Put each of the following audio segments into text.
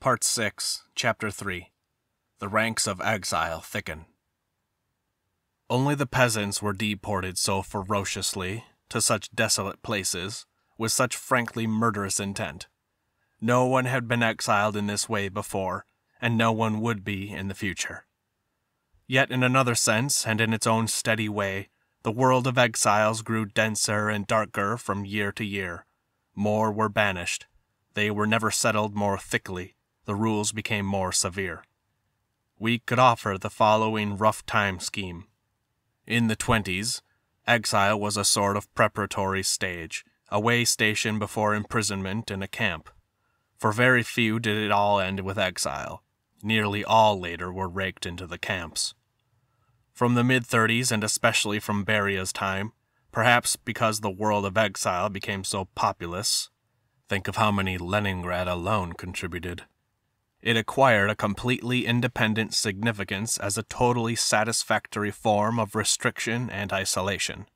Part 6, Chapter 3 The Ranks of Exile Thicken. Only the peasants were deported so ferociously, to such desolate places, with such frankly murderous intent. No one had been exiled in this way before, and no one would be in the future. Yet, in another sense, and in its own steady way, the world of exiles grew denser and darker from year to year. More were banished. They were never settled more thickly the rules became more severe. We could offer the following rough time scheme. In the 20s, exile was a sort of preparatory stage, a way station before imprisonment in a camp. For very few did it all end with exile. Nearly all later were raked into the camps. From the mid 30s, and especially from Beria's time, perhaps because the world of exile became so populous, think of how many Leningrad alone contributed it acquired a completely independent significance as a totally satisfactory form of restriction and isolation.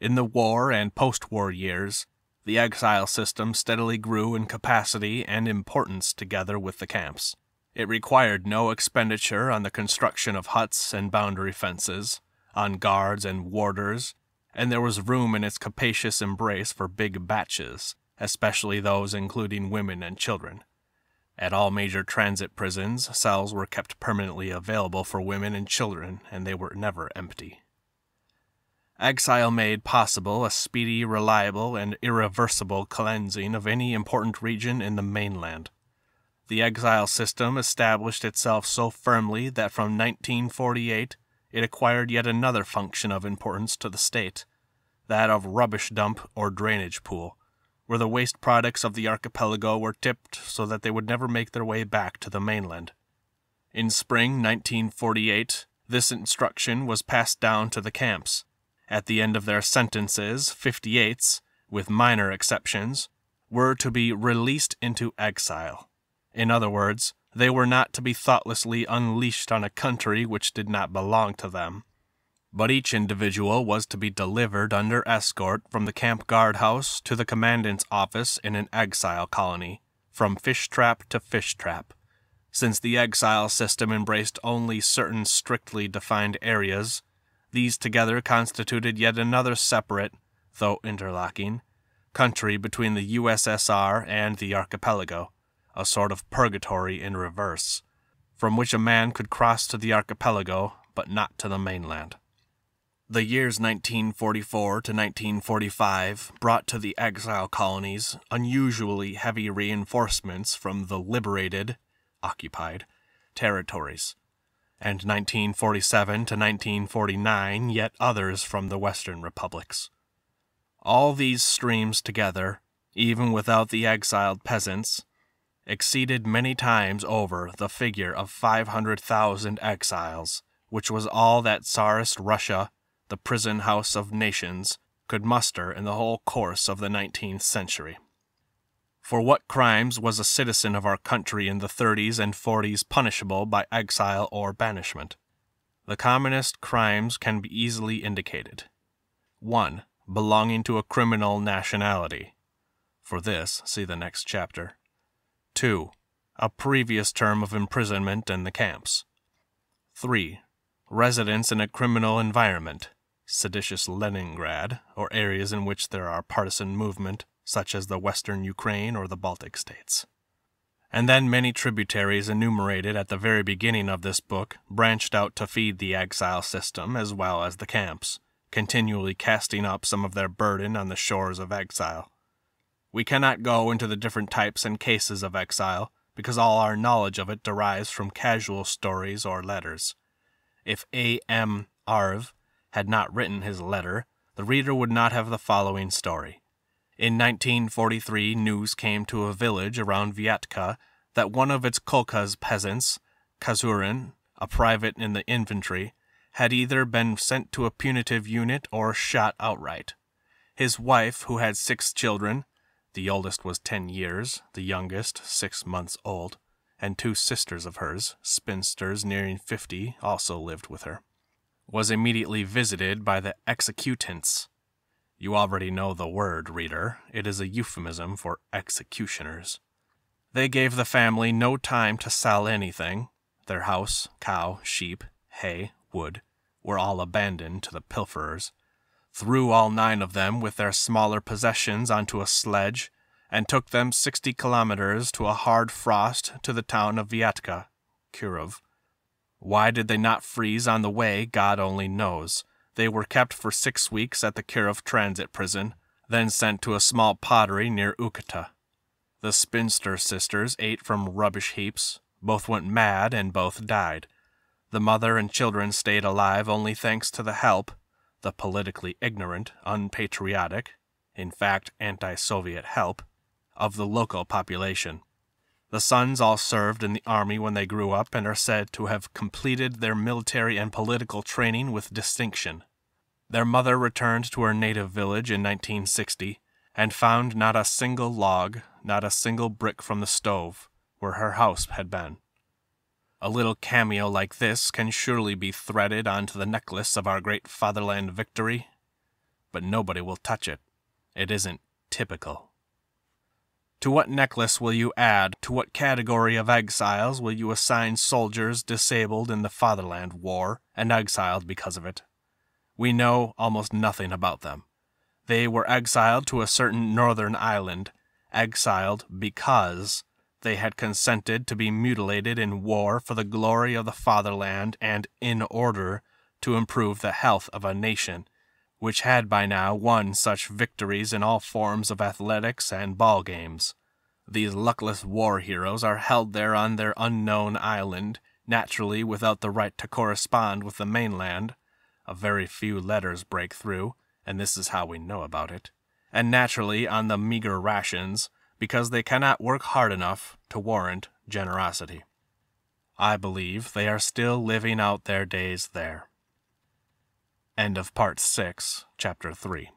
In the war and post war years, the exile system steadily grew in capacity and importance together with the camps. It required no expenditure on the construction of huts and boundary fences, on guards and warders, and there was room in its capacious embrace for big batches, especially those including women and children. At all major transit prisons, cells were kept permanently available for women and children, and they were never empty. Exile made possible a speedy, reliable, and irreversible cleansing of any important region in the mainland. The exile system established itself so firmly that from 1948 it acquired yet another function of importance to the state that of rubbish dump or drainage pool where the waste products of the archipelago were tipped so that they would never make their way back to the mainland. In spring 1948, this instruction was passed down to the camps. At the end of their sentences, 58s, with minor exceptions, were to be released into exile. In other words, they were not to be thoughtlessly unleashed on a country which did not belong to them, but each individual was to be delivered under escort from the camp guardhouse to the commandant's office in an exile colony, from fish trap to fish trap. Since the exile system embraced only certain strictly defined areas, these together constituted yet another separate, though interlocking, country between the USSR and the archipelago, a sort of purgatory in reverse, from which a man could cross to the archipelago but not to the mainland. The years 1944 to 1945 brought to the exile colonies unusually heavy reinforcements from the liberated, occupied, territories, and 1947 to 1949 yet others from the Western republics. All these streams together, even without the exiled peasants, exceeded many times over the figure of 500,000 exiles, which was all that Tsarist Russia the prison house of nations, could muster in the whole course of the 19th century. For what crimes was a citizen of our country in the 30s and 40s punishable by exile or banishment? The commonest crimes can be easily indicated. 1. Belonging to a criminal nationality. For this, see the next chapter. 2. A previous term of imprisonment in the camps. 3. Residence in a criminal environment seditious Leningrad, or areas in which there are partisan movement, such as the western Ukraine or the Baltic states. And then many tributaries enumerated at the very beginning of this book branched out to feed the exile system as well as the camps, continually casting up some of their burden on the shores of exile. We cannot go into the different types and cases of exile, because all our knowledge of it derives from casual stories or letters. If A. M. Arv had not written his letter, the reader would not have the following story. In 1943, news came to a village around Vyatka that one of its kolkhoz peasants, Kazurin, a private in the infantry, had either been sent to a punitive unit or shot outright. His wife, who had six children, the oldest was ten years, the youngest six months old, and two sisters of hers, spinsters nearing fifty, also lived with her was immediately visited by the executants. You already know the word, reader. It is a euphemism for executioners. They gave the family no time to sell anything. Their house, cow, sheep, hay, wood were all abandoned to the pilferers. Threw all nine of them with their smaller possessions onto a sledge and took them 60 kilometers to a hard frost to the town of Vyatka, Kirov. Why did they not freeze on the way, God only knows. They were kept for six weeks at the Kirov transit prison, then sent to a small pottery near Ukhta. The spinster sisters ate from rubbish heaps. Both went mad and both died. The mother and children stayed alive only thanks to the help, the politically ignorant, unpatriotic, in fact anti Soviet help, of the local population. The sons all served in the army when they grew up and are said to have completed their military and political training with distinction. Their mother returned to her native village in 1960 and found not a single log, not a single brick from the stove, where her house had been. A little cameo like this can surely be threaded onto the necklace of our great fatherland victory, but nobody will touch it. It isn't typical. To what necklace will you add, to what category of exiles will you assign soldiers disabled in the Fatherland War and exiled because of it? We know almost nothing about them. They were exiled to a certain northern island, exiled because they had consented to be mutilated in war for the glory of the fatherland and in order to improve the health of a nation which had by now won such victories in all forms of athletics and ball games. These luckless war heroes are held there on their unknown island, naturally without the right to correspond with the mainland. A very few letters break through, and this is how we know about it. And naturally on the meager rations, because they cannot work hard enough to warrant generosity. I believe they are still living out their days there. End of Part 6, Chapter 3.